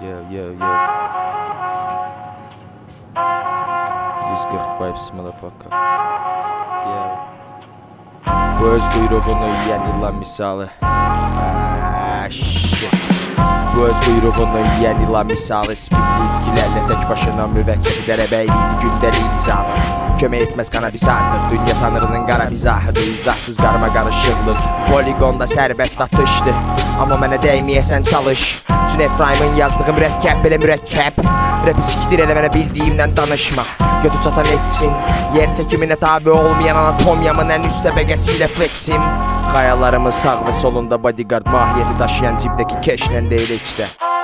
Yo, yo, yo. 140 vibes motherfucker. Yo. Bu öz quyruğunu ilan misalı. Ah, shit. Bu öz quyruğunu ilan misalı Spikli içkilərlə tək başına müvəqqəti dərəbəyliydi gündəlik nizamı Kömək etməz kanabis artıq Dünya tanrının qara mizahıdır İzahsız qarma qarışıqlıq Poligonda sərbəst atışdı Amma mənə dəyməyəsən çalış. Cün Efraimin yazdığı mürəkkəb belə mürəkkəb Rapi siktir elə mənə bildiyimdən danışma. Götü çatan etsin. Yer çəkiminə tabi olmayan anatomiyamın ən üstə bəqəsi ilə flexim. Xəyallarımın sağ və solunda bodyguard mahiyyəti daşıyan cibdəki keşlə deyil heç də